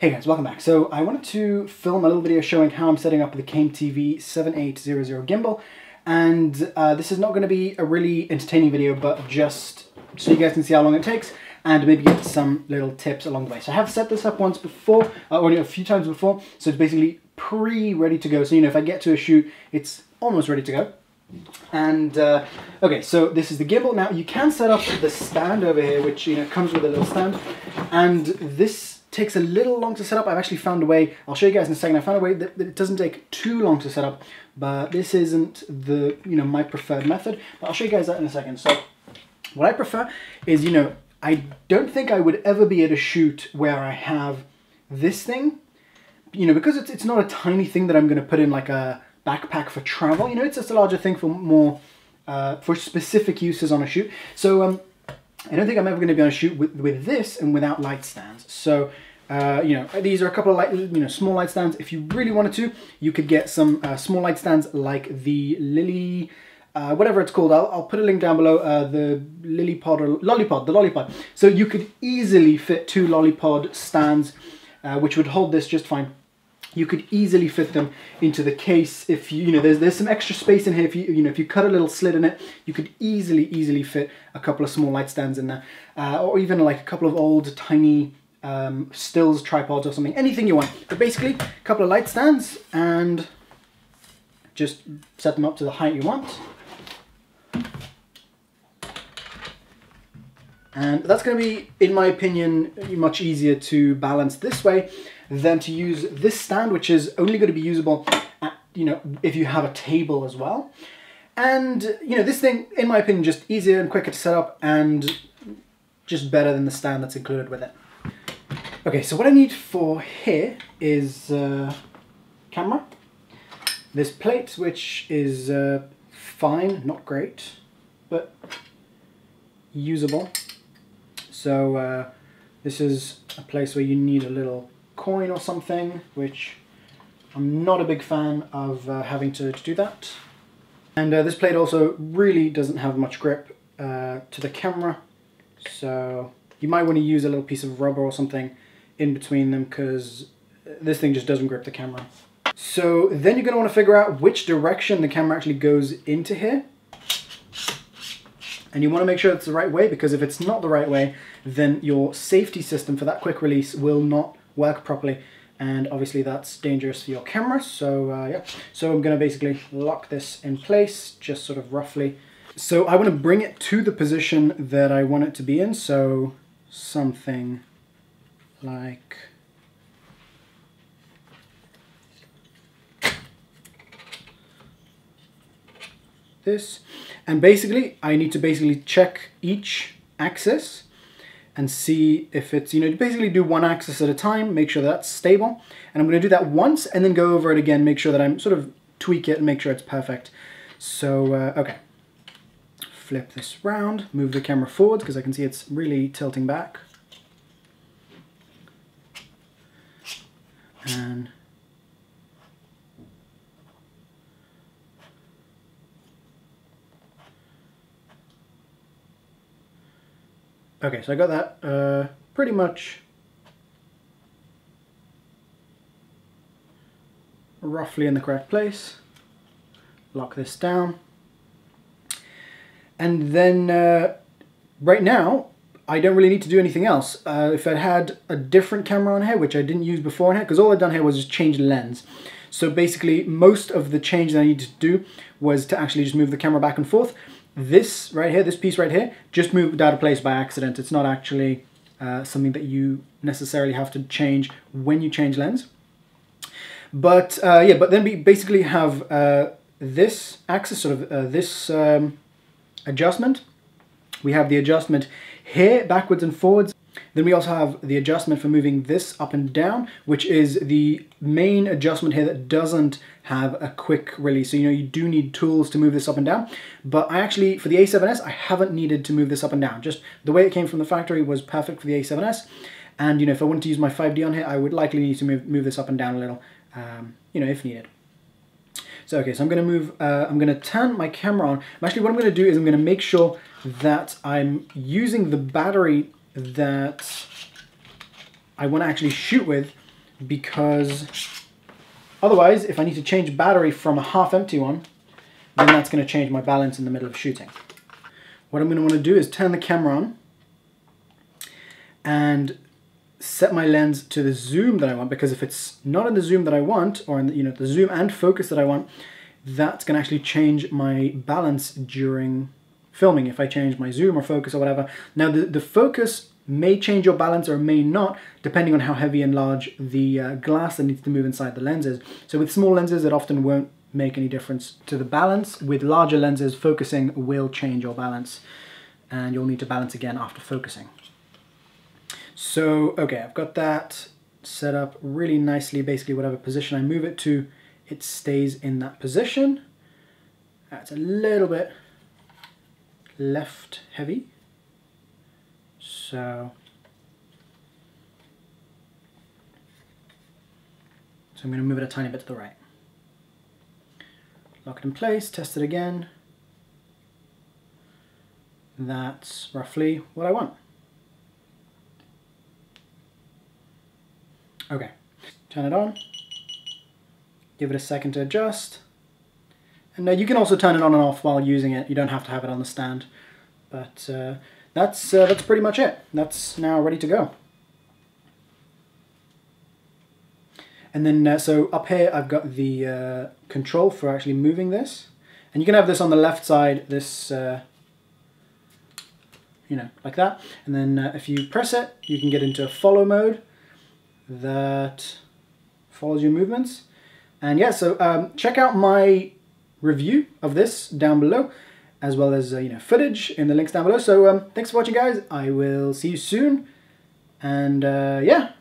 Hey guys, welcome back. So I wanted to film a little video showing how I'm setting up the Came TV 7800 gimbal and uh, this is not going to be a really entertaining video but just so you guys can see how long it takes and maybe get some little tips along the way. So I have set this up once before, uh, or a few times before, so it's basically pre-ready to go. So you know if I get to a shoot, it's almost ready to go. And uh, okay, so this is the gimbal. Now you can set up the stand over here, which you know comes with a little stand, and this takes a little long to set up. I've actually found a way, I'll show you guys in a second, I found a way that, that, it doesn't take too long to set up, but this isn't the, you know, my preferred method, but I'll show you guys that in a second. So what I prefer is, you know, I don't think I would ever be at a shoot where I have this thing, you know, because it's, it's not a tiny thing that I'm going to put in like a backpack for travel, you know, it's just a larger thing for more, uh, for specific uses on a shoot. So, um, I don't think I'm ever going to be able to shoot with, with this and without light stands. So, uh, you know, these are a couple of light, you know, small light stands. If you really wanted to, you could get some uh, small light stands like the Lily, uh, whatever it's called. I'll, I'll put a link down below, uh, the Lilipod or Lollipod, the Lollipod. So you could easily fit two Lollipod stands, uh, which would hold this just fine you could easily fit them into the case if you you know there's there's some extra space in here. If you you know if you cut a little slit in it you could easily easily fit a couple of small light stands in there uh, or even like a couple of old tiny um, stills tripods or something. Anything you want. But basically a couple of light stands and just set them up to the height you want and that's going to be in my opinion much easier to balance this way than to use this stand, which is only going to be usable, at, you know, if you have a table as well. And, you know, this thing, in my opinion, just easier and quicker to set up and just better than the stand that's included with it. Okay, so what I need for here is uh, camera, this plate, which is uh, fine, not great, but usable. So uh, this is a place where you need a little coin or something, which I'm not a big fan of uh, having to, to, do that. And uh, this plate also really doesn't have much grip uh, to the camera, so you might want to use a little piece of rubber or something in between them because this thing just doesn't grip the camera. So then you're going to want to figure out which direction the camera actually goes into here. And you want to make sure it's the right way because if it's not the right way, then your safety system for that quick release will not work properly. And obviously that's dangerous for your camera so uh, yeah. So I'm gonna basically lock this in place just sort of roughly. So I want to bring it to the position that I want it to be in. So something like this and basically I need to basically check each axis and see if it's, you know, basically do one axis at a time, make sure that's stable. And I'm going to do that once and then go over it again, make sure that I'm sort of tweak it and make sure it's perfect. So, uh, okay. Flip this round, move the camera forward because I can see it's really tilting back. And Okay, so I got that uh, pretty much roughly in the correct place. Lock this down. And then uh, right now, I don't really need to do anything else. Uh, if I had a different camera on here, which I didn't use before on here, because all I've done here was just change the lens. So basically, most of the change that I needed to do was to actually just move the camera back and forth this right here, this piece right here, just moved out of place by accident. It's not actually uh, something that you necessarily have to change when you change lens. But uh, yeah, but then we basically have uh, this axis, sort of uh, this um, adjustment. We have the adjustment here, backwards and forwards. Then we also have the adjustment for moving this up and down, which is the main adjustment here that doesn't have a quick release. So, you know, you do need tools to move this up and down. But I actually, for the A7S, I haven't needed to move this up and down. Just the way it came from the factory was perfect for the A7S. And, you know, if I wanted to use my 5D on here, I would likely need to move, move this up and down a little, um, you know, if needed. So, okay, so I'm going to move, uh, I'm going to turn my camera on. Actually, what I'm going to do is I'm going to make sure that I'm using the battery that I want to actually shoot with because otherwise, if I need to change battery from a half empty one, then that's going to change my balance in the middle of shooting. What I'm going to want to do is turn the camera on and set my lens to the zoom that I want because if it's not in the zoom that I want or in the, you know the zoom and focus that I want that's going to actually change my balance during filming if I change my zoom or focus or whatever. Now the, the focus may change your balance or may not depending on how heavy and large the uh, glass that needs to move inside the lens is. So with small lenses it often won't make any difference to the balance. With larger lenses focusing will change your balance and you'll need to balance again after focusing. So, okay, I've got that set up really nicely. Basically, whatever position I move it to, it stays in that position. That's a little bit left heavy. So, so I'm going to move it a tiny bit to the right. Lock it in place, test it again. That's roughly what I want. Okay, turn it on, give it a second to adjust. Uh, you can also turn it on and off while using it. You don't have to have it on the stand. But uh, that's, uh, that's pretty much it. That's now ready to go. And then, uh, so up here I've got the uh, control for actually moving this. And you can have this on the left side, this, uh, you know, like that. And then if you press it, you can get into a follow mode that follows your movements. And yeah, so um, check out my review of this down below, as well as uh, you know footage in the links down below. So um, thanks for watching, guys. I will see you soon, and uh, yeah,